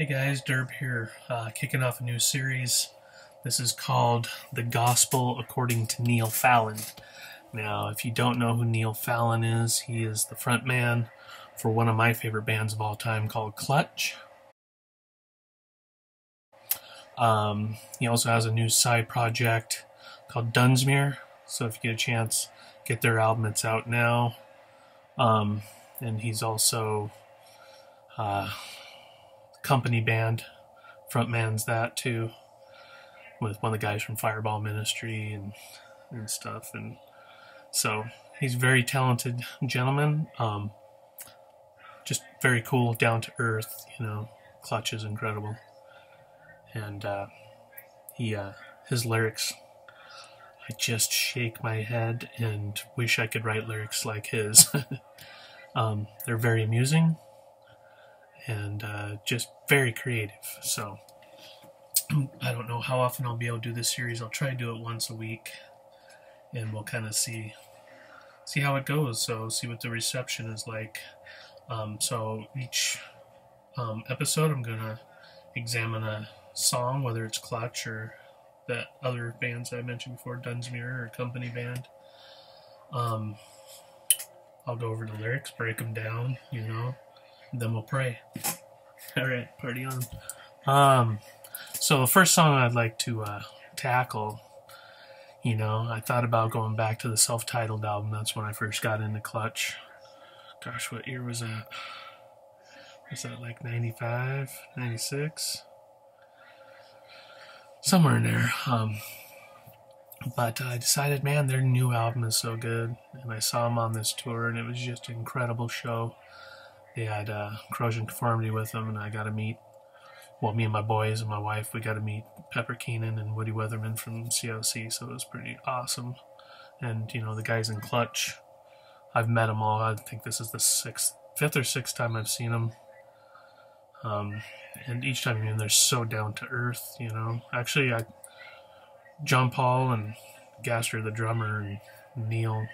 Hey guys, Durb here, uh, kicking off a new series. This is called The Gospel According to Neil Fallon. Now, if you don't know who Neil Fallon is, he is the front man for one of my favorite bands of all time called Clutch. Um, he also has a new side project called Dunsmuir, so if you get a chance, get their album. It's out now. Um, and he's also uh, company band frontman's that too with one of the guys from Fireball Ministry and and stuff and so he's a very talented gentleman um, just very cool down to earth you know clutch is incredible. And uh, he uh, his lyrics I just shake my head and wish I could write lyrics like his. Um, they're very amusing and uh, just very creative. So I don't know how often I'll be able to do this series. I'll try to do it once a week, and we'll kind of see see how it goes. So see what the reception is like. Um, so each um, episode, I'm gonna examine a song, whether it's Clutch or that other bands I mentioned before, Dunsmuir or Company Band. Um, I'll go over the lyrics, break them down, you know, then we'll pray. All right, party on. Um, so the first song I'd like to uh, tackle, you know, I thought about going back to the self-titled album. That's when I first got into Clutch. Gosh, what year was that? Was that like 95, 96? Somewhere in there. Um, but I decided, man, their new album is so good. And I saw them on this tour, and it was just an incredible show they had uh, corrosion conformity with them, and I got to meet. Well, me and my boys and my wife, we got to meet Pepper Keenan and Woody Weatherman from COC, so it was pretty awesome. And you know, the guys in Clutch, I've met them all. I think this is the sixth, fifth or sixth time I've seen them. Um, and each time, I mean, they're so down to earth. You know, actually, I, Jean Paul and Gaster, the drummer, and Neil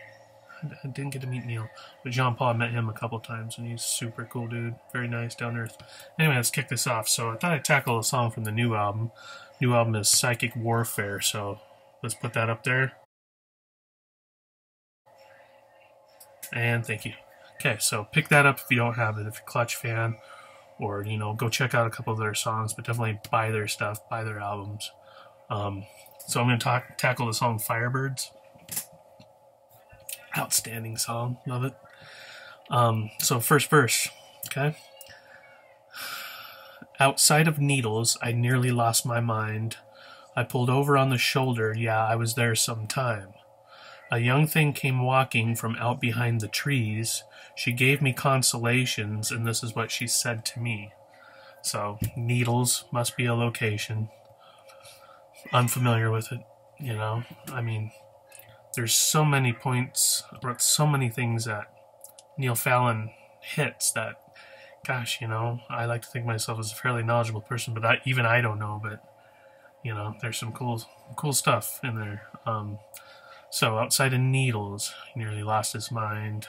I didn't get to meet Neil, but Jean Paul met him a couple times, and he's super cool dude. Very nice, down to earth. Anyway, let's kick this off. So I thought I'd tackle a song from the new album. New album is Psychic Warfare, so let's put that up there. And thank you. Okay, so pick that up if you don't have it, if you're Clutch fan, or you know, go check out a couple of their songs, but definitely buy their stuff, buy their albums. Um, so I'm going to tackle the song Firebirds. Outstanding song. Love it. Um, so, first verse. Okay. Outside of needles, I nearly lost my mind. I pulled over on the shoulder. Yeah, I was there some time. A young thing came walking from out behind the trees. She gave me consolations, and this is what she said to me. So, needles must be a location. Unfamiliar with it, you know. I mean, there's so many points, so many things that Neil Fallon hits that, gosh, you know, I like to think myself as a fairly knowledgeable person, but even I don't know. But you know, there's some cool, cool stuff in there. Um, so outside of Needles, he nearly lost his mind.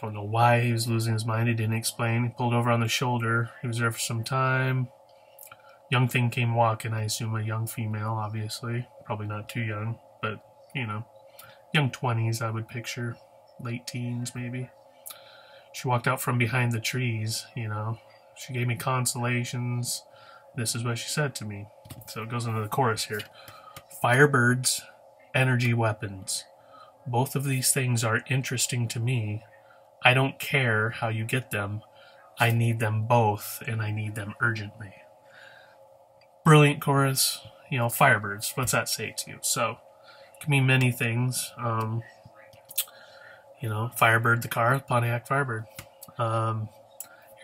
Don't know why he was losing his mind. He didn't explain. He pulled over on the shoulder. He was there for some time. Young thing came walking. I assume a young female, obviously. Probably not too young, but you know, young 20s, I would picture, late teens maybe. She walked out from behind the trees, you know. She gave me consolations. This is what she said to me. So it goes into the chorus here Firebirds, energy weapons. Both of these things are interesting to me. I don't care how you get them. I need them both, and I need them urgently. Brilliant chorus. You know, Firebirds. What's that say to you? So, can mean many things. Um, you know, Firebird the car, Pontiac Firebird. Um,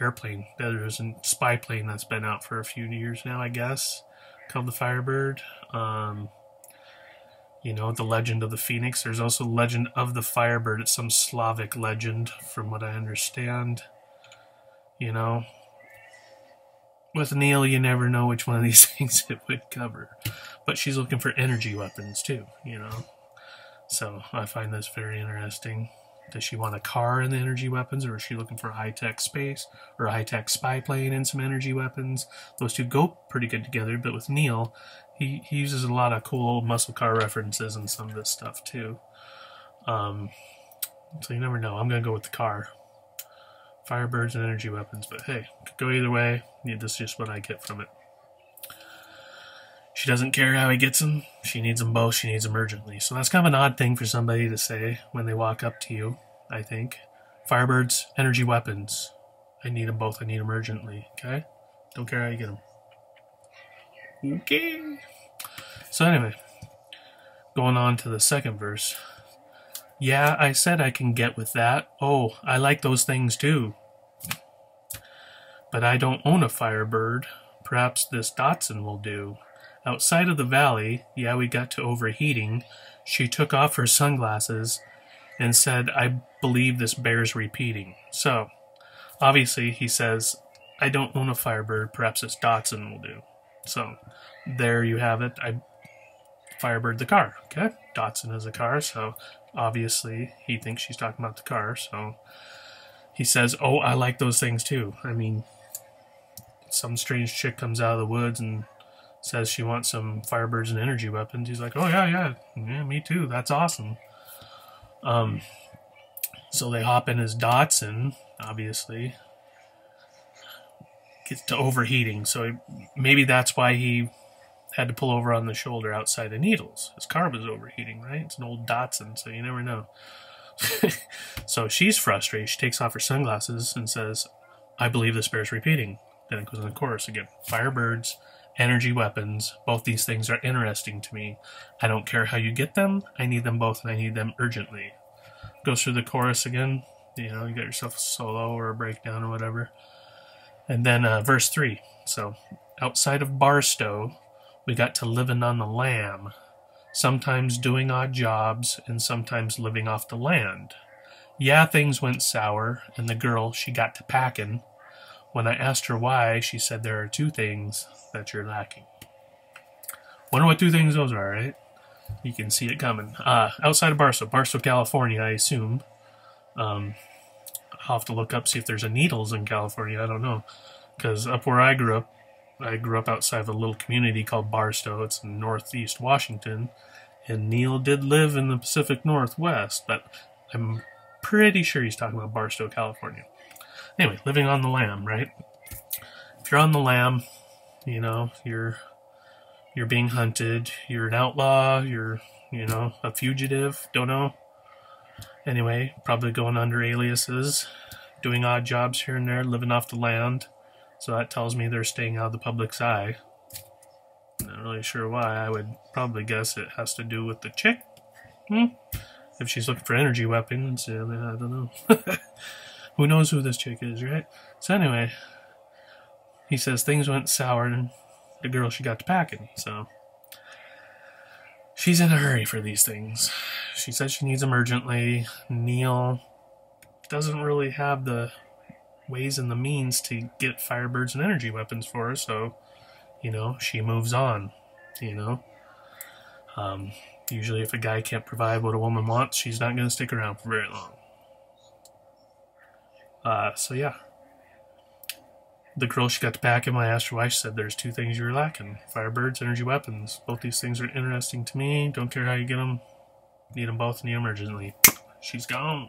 airplane. There's a spy plane that's been out for a few years now, I guess, called the Firebird. Um, you know, the legend of the Phoenix. There's also legend of the Firebird. It's some Slavic legend, from what I understand. You know, with Neil, you never know which one of these things it would cover. But she's looking for energy weapons too, you know. So I find this very interesting. Does she want a car in the energy weapons, or is she looking for high tech space or high tech spy plane and some energy weapons? Those two go pretty good together, but with Neil, he, he uses a lot of cool old muscle car references and some of this stuff too. Um, so you never know. I'm gonna go with the car. Firebirds and energy weapons, but hey, could go either way. This is just what I get from it. She doesn't care how he gets them. She needs them both. She needs them urgently. So that's kind of an odd thing for somebody to say when they walk up to you, I think. Firebirds, energy weapons. I need them both. I need them urgently. Okay? Don't care how you get them. Okay. So anyway, going on to the second verse. Yeah, I said I can get with that. Oh, I like those things too. But I don't own a Firebird. Perhaps this Datsun will do. Outside of the valley, yeah, we got to overheating. She took off her sunglasses and said, I believe this bears repeating. So, obviously, he says, I don't own a Firebird. Perhaps this Datsun will do. So, there you have it. I Firebird the car. Okay, Datsun is a car, so obviously he thinks she's talking about the car. So he says, "Oh, I like those things too." I mean, some strange chick comes out of the woods and says she wants some Firebirds and energy weapons. He's like, "Oh yeah, yeah, yeah, me too. That's awesome." Um, so they hop in his Datsun, obviously. Gets to overheating, so maybe that's why he had to pull over on the shoulder outside of Needles. His car was overheating, right? It's an old Datsun, so you never know. so she's frustrated. She takes off her sunglasses and says, I believe this bears repeating. Then it goes in the chorus again. Firebirds, energy weapons, both these things are interesting to me. I don't care how you get them, I need them both and I need them urgently. Goes through the chorus again. You know, you got yourself a solo or a breakdown or whatever. And then uh, verse 3. So, outside of Barstow, we got to living on the lam, sometimes doing odd jobs and sometimes living off the land. Yeah, things went sour, and the girl, she got to packing. When I asked her why, she said there are two things that you're lacking. Wonder what two things those are, right? You can see it coming. Uh, outside of Barstow, Barstow, California, I assume. Um, I'll have to look up, see if there's a Needles in California. I don't know. Because up where I grew up, I grew up outside of a little community called Barstow. It's in northeast Washington. And Neil did live in the Pacific Northwest, but I'm pretty sure he's talking about Barstow, California. Anyway, living on the lam, right? If you're on the lam, you know, you're you're being hunted, you're an outlaw, you're, you know, a fugitive, don't know. Anyway, probably going under aliases, doing odd jobs here and there, living off the land. So that tells me they're staying out of the public's eye. Not really sure why. I would probably guess it has to do with the chick. Hmm? If she's looking for energy weapons, I, I don't know. who knows who this chick is, right? So anyway, he says things went sour and the girl she got to packing, so she's in a hurry for these things. She says she needs urgently. Neil doesn't really have the ways and the means to get Firebirds and energy weapons for her, so, you know, she moves on, you know. Um, usually, if a guy can't provide what a woman wants, she's not going to stick around for very long. Uh, so, yeah. The girl she got to pack him, I asked her why. She said, There's two things you were lacking Firebirds, energy weapons. Both these things are interesting to me. Don't care how you get them. Need them both, need them urgently. She's gone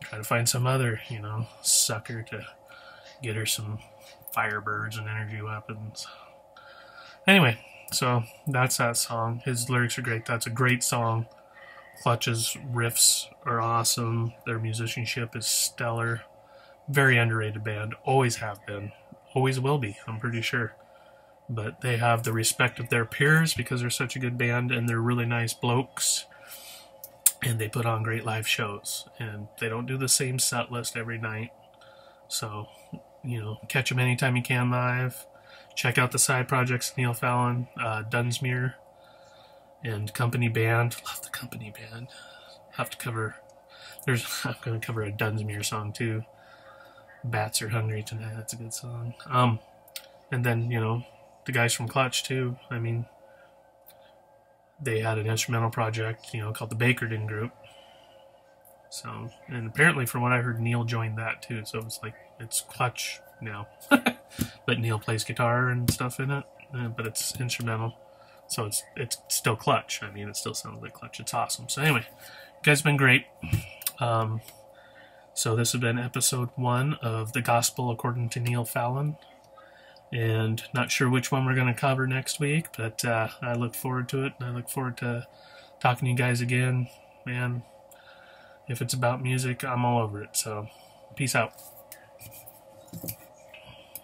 try to find some other, you know, sucker to get her some Firebirds and energy weapons. Anyway, so that's that song. His lyrics are great. That's a great song. Clutch's riffs are awesome. Their musicianship is stellar. Very underrated band. Always have been. Always will be, I'm pretty sure. But they have the respect of their peers because they're such a good band and they're really nice blokes and they put on great live shows and they don't do the same set list every night so you know catch them anytime you can live check out the side projects neil fallon uh, dunsmuir and company band love the company band have to cover there's i'm to cover a dunsmuir song too bats are hungry tonight that's a good song um and then you know the guys from clutch too i mean they had an instrumental project, you know, called the Bakerton Group. So, and apparently, from what I heard, Neil joined that too. So it's like it's Clutch now, but Neil plays guitar and stuff in it, uh, but it's instrumental. So it's it's still Clutch. I mean, it still sounds like Clutch. It's awesome. So anyway, you guys have been great. Um, so this has been episode one of the Gospel according to Neil Fallon, and not sure which one we're going to cover next week, but uh, I look forward to it, and I look forward to talking to you guys again. Man, if it's about music, I'm all over it. So, peace out.